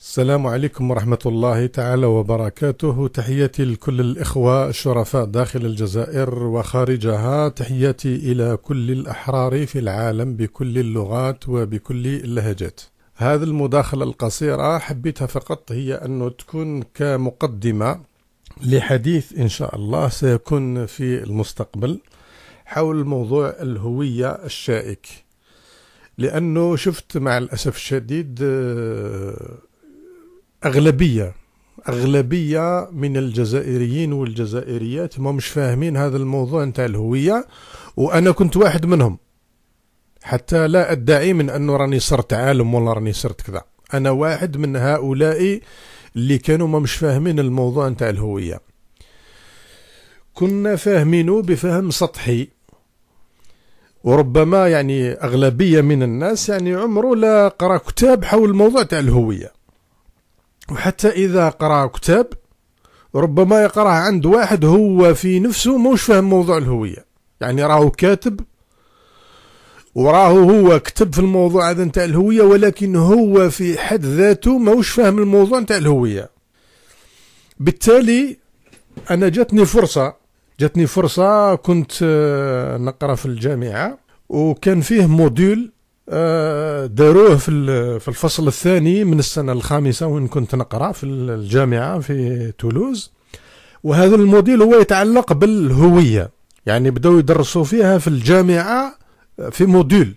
السلام عليكم ورحمة الله تعالى وبركاته. تحياتي لكل الإخوة الشرفاء داخل الجزائر وخارجها. تحياتي إلى كل الأحرار في العالم بكل اللغات وبكل اللهجات. هذه المداخلة القصيرة حبيتها فقط هي أنه تكون كمقدمة لحديث إن شاء الله سيكون في المستقبل حول موضوع الهوية الشائك. لأنه شفت مع الأسف الشديد آه، أغلبية أغلبية من الجزائريين والجزائريات ما مش فاهمين هذا الموضوع نتاع الهوية وأنا كنت واحد منهم. حتى لا أدعي من أنه راني صرت عالم ولا راني صرت كذا. أنا واحد من هؤلاء اللي كانوا ما مش فاهمين الموضوع نتاع الهوية. كنا فاهمينه بفهم سطحي. وربما يعني أغلبية من الناس يعني عمره لا قرأ كتاب حول الموضوع تاع الهوية. وحتى إذا قرأ كتاب ربما يقرأ عند واحد هو في نفسه موش فاهم موضوع الهوية. يعني راهو كاتب وراه هو كتب في الموضوع هذا نتاع الهوية ولكن هو في حد ذاته موش فاهم الموضوع نتاع الهوية. بالتالي أنا جاتني فرصة جاتني فرصة كنت آه، نقرأ في الجامعة وكان فيه module آه، داروه في في الفصل الثاني من السنة الخامسة وين كنت نقرأ في الجامعة في تولوز. وهذا ال module هو يتعلق بالهوية يعني بدأوا يدرسوا فيها في الجامعة في module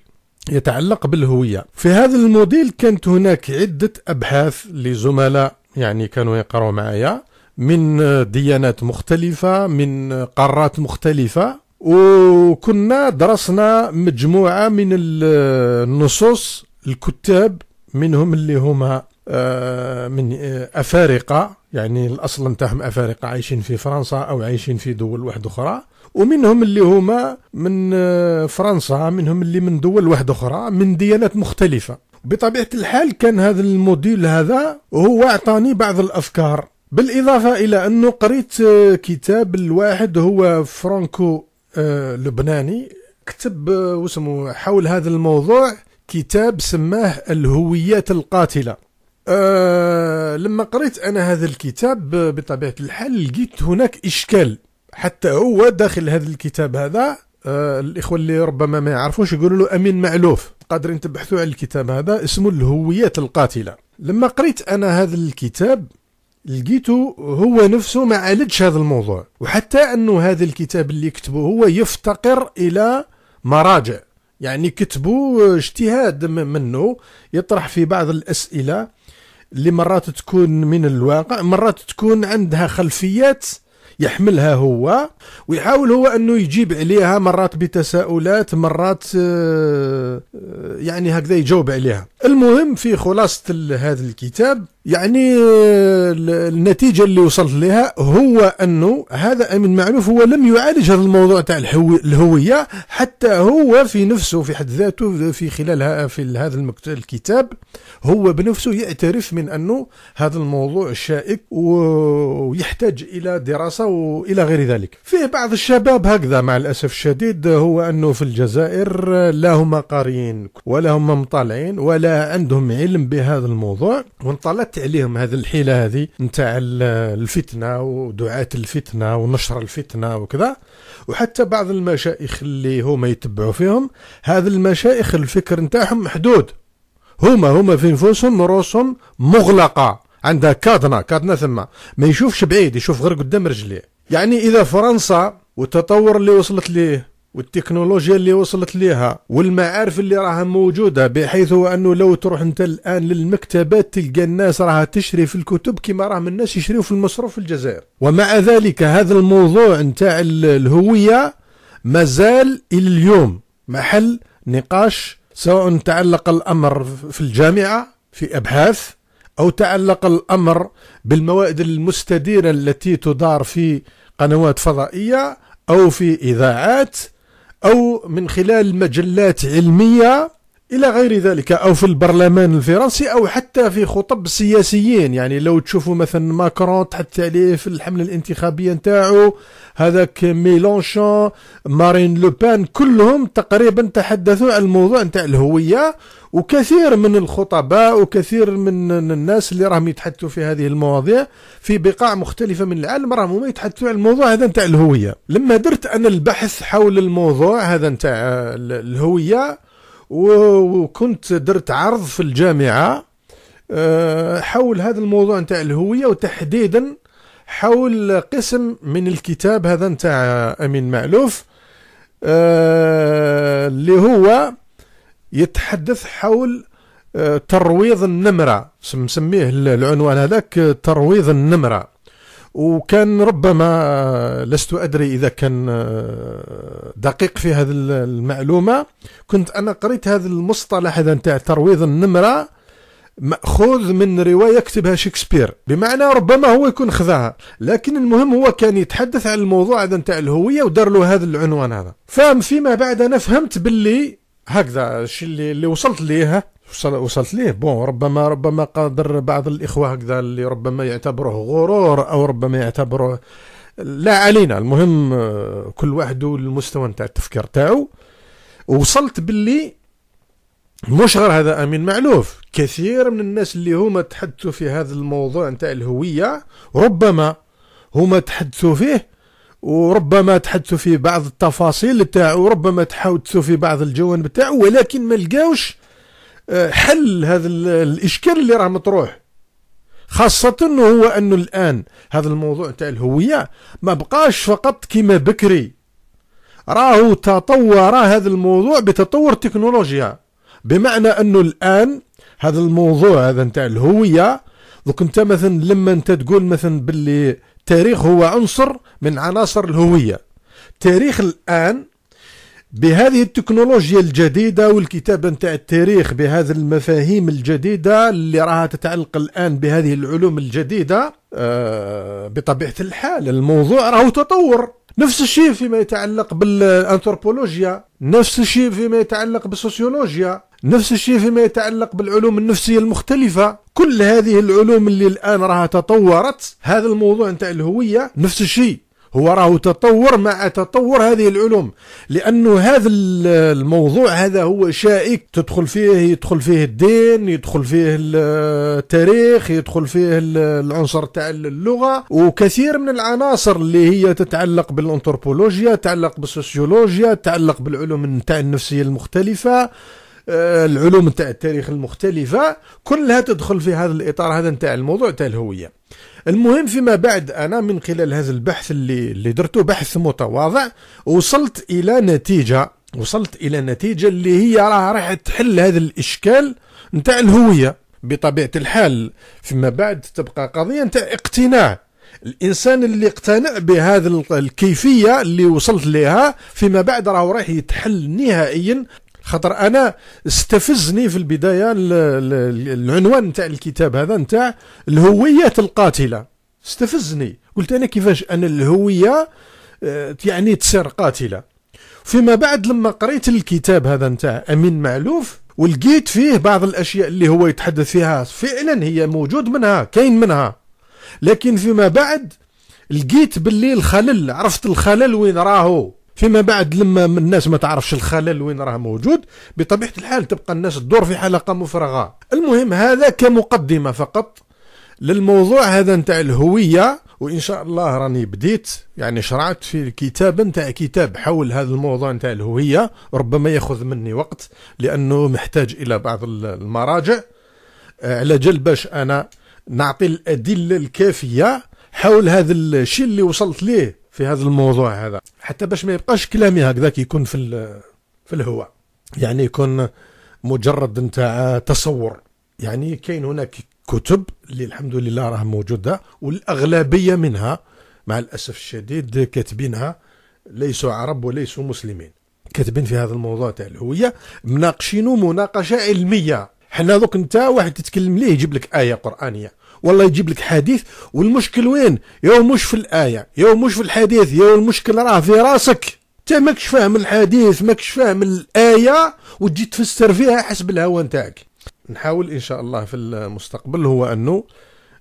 يتعلق بالهوية. في هذا ال module كانت هناك عدة أبحاث لزملاء يعني كانوا يقرأوا معايا من ديانات مختلفة من قارات مختلفة. وكنا درسنا مجموعة من النصوص الكتاب منهم اللي هما آه، من آه، أفارقة يعني الأصل نتاعهم أفارقة عايشين في فرنسا أو عايشين في دول واحدة أخرى. ومنهم اللي هما من آه، فرنسا منهم اللي من دول واحدة أخرى من ديانات مختلفة. بطبيعة الحال كان هذا الموديل هذا هو أعطاني بعض الأفكار. بالإضافة إلى أنه قريت كتاب الواحد هو فرانكو لبناني كتب آه، واسمه حول هذا الموضوع كتاب سماه الهويات القاتلة. أه لما قريت أنا هذا الكتاب بطبيعة الحال لقيت هناك إشكال. حتى هو داخل هذا الكتاب هذا أه الإخوة اللي ربما ما يعرفوش يقولوا له أمين معلوف قادرين تبحثوا على الكتاب هذا اسمه الهويات القاتلة. لما قريت أنا هذا الكتاب لقيته هو نفسه ما عالجش هذا الموضوع. وحتى أنه هذا الكتاب اللي كتبه هو يفتقر إلى مراجع. يعني كتبوا اجتهاد منه يطرح في بعض الأسئلة اللي مرات تكون من الواقع مرات تكون عندها خلفيات يحملها هو ويحاول هو أنه يجيب عليها مرات بتساؤلات مرات آه، آه، يعني هكذا يجاوب عليها. المهم في خلاصة هذا الكتاب يعني آه، النتيجة اللي وصلت لها هو أنه هذا أمين معروف هو لم يعالج هذا الموضوع تاع الهوية حتى هو في نفسه في حد ذاته في خلال في هذا الكتاب هو بنفسه يعترف من أنه هذا الموضوع شائك ويحتاج إلى دراسة وإلى غير ذلك. فيه بعض الشباب هكذا مع الأسف الشديد هو أنه في الجزائر لا هم قاريين ولا هم مطالعين ولا عندهم علم بهذا الموضوع وانطلت عدت عليهم هذه الحيلة هذه نتاع الفتنة ودعاة الفتنة ونشر الفتنة وكذا. وحتى بعض المشايخ اللي هما يتبعوا فيهم هذا المشايخ الفكر نتاعهم محدود. هما هما في نفوسهم رؤوسهم مغلقة. عندها كادنا كادنا ثم. ما يشوفش بعيد يشوف غير قدام رجليه. يعني إذا فرنسا والتطور اللي وصلت ليه والتكنولوجيا اللي وصلت ليها والمعارف اللي راها موجودة بحيث أنه لو تروح أنت الآن للمكتبات تلقى الناس راها تشري في الكتب كما راهم الناس يشريوا في المصروف في الجزائر. ومع ذلك هذا الموضوع نتاع الهوية مازال إلى اليوم محل نقاش سواء تعلق الأمر في الجامعة في أبحاث أو تعلق الأمر بالمواد المستديرة التي تدار في قنوات فضائية أو في إذاعات. أو من خلال مجلات علمية إلى غير ذلك أو في البرلمان الفرنسي أو حتى في خطب السياسيين يعني لو تشوفوا مثلا ماكرون تحدث عليه في الحملة الانتخابية نتاعو هذاك ميلونشون مارين لوبان كلهم تقريبا تحدثوا عن الموضوع نتاع الهوية. وكثير من الخطباء وكثير من الناس اللي راهم يتحدثوا في هذه المواضيع في بقاع مختلفة من العالم راهم يتحدثوا عن الموضوع هذا نتاع الهوية. لما درت أنا البحث حول الموضوع هذا نتاع الهوية وكنت درت عرض في الجامعة آه، حول هذا الموضوع نتاع الهوية وتحديدا حول قسم من الكتاب هذا نتاع أمين معلوف آه، اللي هو يتحدث حول آه، ترويض النمرة مسميه العنوان هذاك ترويض النمرة. وكان ربما لست أدري إذا كان آه، دقيق في هذه المعلومة. كنت أنا قريت هذا المصطلح هذا نتاع ترويض النمرة مأخوذ من رواية كتبها شكسبير. بمعنى ربما هو يكون خذاها. لكن المهم هو كان يتحدث عن الموضوع هذا نتاع الهوية ودار له هذا العنوان هذا. فهم فيما بعد أنا فهمت باللي هكذا الشيء اللي, اللي وصلت ليه. وصلت ليه؟ بون ربما ربما قادر بعض الإخوة هكذا اللي ربما يعتبروه غرور أو ربما يعتبروه لا علينا. المهم آه، كل واحد المستوى نتاع التفكير تاعو. وصلت باللي مش غير هذا أمين معلوف. كثير من الناس اللي هما تحدثوا في هذا الموضوع نتاع الهوية ربما هما تحدثوا فيه وربما تحدثوا في بعض التفاصيل تاعو وربما تحدثوا في بعض الجوانب تاعو ولكن ما لقاوش حل هذا الإشكال اللي راه مطروح. خاصة هو أنه الآن هذا الموضوع تاع الهوية ما بقاش فقط كما بكري. راهو تطور هذا الموضوع بتطور التكنولوجيا بمعنى أنه الآن هذا الموضوع هذا نتاع الهوية دوك أنت مثلا لما أنت تقول مثلا باللي التاريخ هو عنصر من عناصر الهوية. تاريخ الآن بهذه التكنولوجيا الجديدة والكتابة نتاع التاريخ بهذه المفاهيم الجديدة اللي راها تتعلق الآن بهذه العلوم الجديدة آه بطبيعة الحال الموضوع راهو تطور. نفس الشيء فيما يتعلق بالأنثروبولوجيا نفس الشيء فيما يتعلق بالسوسيولوجيا نفس الشيء فيما يتعلق بالعلوم النفسية المختلفة. كل هذه العلوم اللي الآن راها تطورت هذا الموضوع نتاع الهوية نفس الشيء. هو راه تطور مع تطور هذه العلوم لأنه هذا الموضوع هذا هو شائك تدخل فيه يدخل فيه الدين يدخل فيه التاريخ يدخل فيه العنصر تاع اللغة وكثير من العناصر اللي هي تتعلق بالانثروبولوجيا تتعلق بالسوسيولوجيا تتعلق بالعلوم نتاع النفسية المختلفة آه، العلوم نتاع التاريخ المختلفة كلها تدخل في هذا الإطار هذا نتاع الموضوع تاع الهوية. المهم فيما بعد أنا من خلال هذا البحث اللي اللي درته بحث متواضع وصلت إلى نتيجة وصلت إلى نتيجة اللي هي راه راح تحل هذا الإشكال نتاع الهوية. بطبيعة الحال فيما بعد تبقى قضية نتاع اقتناع. الإنسان اللي اقتنع بهذا الكيفية اللي وصلت لها فيما بعد راه راح يتحل نهائيا خاطر أنا استفزني في البداية العنوان نتاع الكتاب هذا نتاع الهويه القاتلة. استفزني. قلت أنا كيفاش أنا الهوية آه، يعني تصير قاتلة. فيما بعد لما قريت الكتاب هذا نتاع أمين معلوف ولقيت فيه بعض الأشياء اللي هو يتحدث فيها فعلا هي موجود منها كاين منها. لكن فيما بعد لقيت باللي الخلل عرفت الخلل وين راهو. فيما بعد لما الناس ما تعرفش الخلل وين راه موجود بطبيعة الحال تبقى الناس تدور في حلقة مفرغة. المهم هذا كمقدمة فقط للموضوع هذا نتاع الهوية وإن شاء الله راني بديت يعني شرعت في الكتاب نتاع كتاب حول هذا الموضوع نتاع الهوية ربما يأخذ مني وقت لأنه محتاج إلى بعض المراجع. آه، على جل باش أنا نعطي الأدلة الكافية حول هذا الشيء اللي وصلت ليه. في هذا الموضوع هذا. حتى باش ما يبقاش كلامي هكذاك يكون في في الهواء. يعني يكون مجرد نتاع تصور. يعني كاين هناك كتب اللي الحمد لله راه موجودة والأغلبية منها مع الأسف الشديد كاتبينها ليسوا عرب وليسوا مسلمين. كاتبين في هذا الموضوع تاع الهوية مناقشينه مناقشة علمية. حنا دوك انت واحد تتكلم ليه يجيب لك آية قرآنية. والله يجيب لك حديث والمشكل وين؟ يو مش في الآية يو مش في الحديث يو المشكل راه في راسك. انت ماكش فاهم الحديث ماكش فاهم الآية وتجي تفسر فيها حسب الهوى نتاعك. نحاول إن شاء الله في المستقبل هو أنه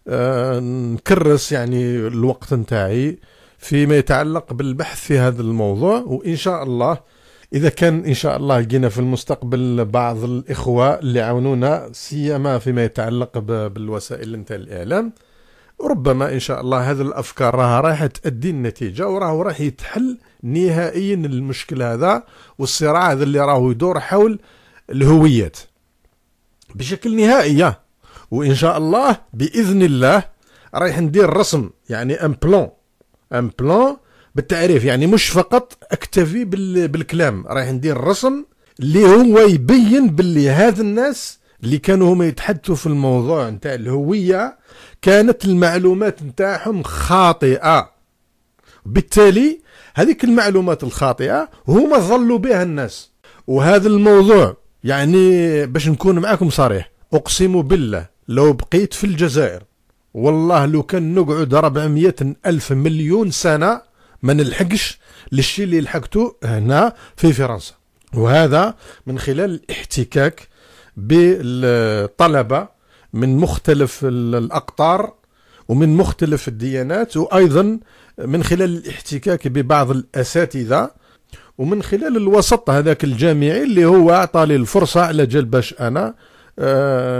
آه نكرس يعني الوقت نتاعي فيما يتعلق بالبحث في هذا الموضوع وإن شاء الله إذا كان إن شاء الله لقينا في المستقبل بعض الإخوة اللي يعاونونا سيما فيما يتعلق بالوسائل نتاع الإعلام. ربما إن شاء الله هذه الأفكار راها راح تؤدي النتيجة وراه راح يتحل نهائيا المشكل هذا والصراع هذا اللي راهو يدور حول الهويات. بشكل نهائي وإن شاء الله بإذن الله رايح ندير رسم يعني un plan un plan بالتعريف يعني مش فقط أكتفي بالكلام رايح ندير رسم اللي هو يبين باللي هذا الناس اللي كانوا هما يتحدثوا في الموضوع نتاع الهوية كانت المعلومات نتاعهم خاطئة. بالتالي هذيك المعلومات الخاطئة هما ظلوا بها الناس. وهذا الموضوع يعني باش نكون معاكم صريح أقسم بالله لو بقيت في الجزائر والله لو كان نقعد 400 ألف مليون سنة ما نلحقش للشيء اللي لحقته هنا في فرنسا. وهذا من خلال الاحتكاك بالطلبة من مختلف الأقطار ومن مختلف الديانات وأيضا من خلال الاحتكاك ببعض الأساتذة ومن خلال الوسط هذاك الجامعي اللي هو أعطى لي الفرصة على جال باش آه،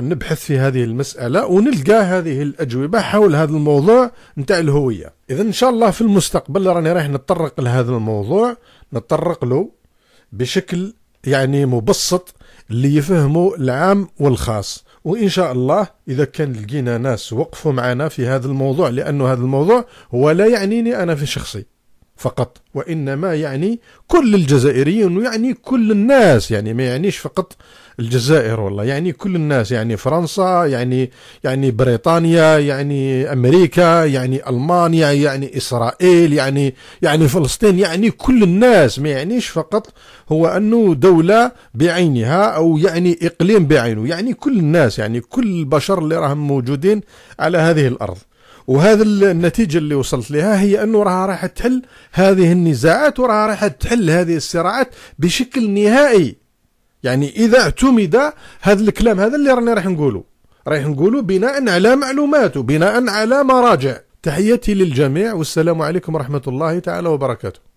نبحث في هذه المسألة ونلقى هذه الأجوبة حول هذا الموضوع نتاع الهوية. إذا إن شاء الله في المستقبل راني رايح نتطرق لهذا الموضوع نتطرق له بشكل يعني مبسط اللي يفهموا العام والخاص. وإن شاء الله إذا كان لقينا ناس وقفوا معنا في هذا الموضوع لأنه هذا الموضوع هو لا يعنيني أنا في شخصي. فقط. وإنما يعني كل الجزائريين ويعني كل الناس يعني ما يعنيش فقط الجزائر والله يعني كل الناس يعني فرنسا يعني يعني بريطانيا يعني أمريكا يعني ألمانيا يعني إسرائيل يعني يعني فلسطين يعني كل الناس. ما يعنيش فقط هو أنه دولة بعينها أو يعني إقليم بعينه يعني كل الناس يعني كل البشر اللي راهم موجودين على هذه الأرض. وهذا النتيجة اللي وصلت لها هي أنه راح راح تحل هذه النزاعات وراح راح تحل هذه الصراعات بشكل نهائي. يعني إذا اعتمد هذا الكلام هذا اللي راني راح نقوله. راح نقوله بناء على معلومات وبناء على مراجع. تحياتي للجميع والسلام عليكم ورحمة الله تعالى وبركاته.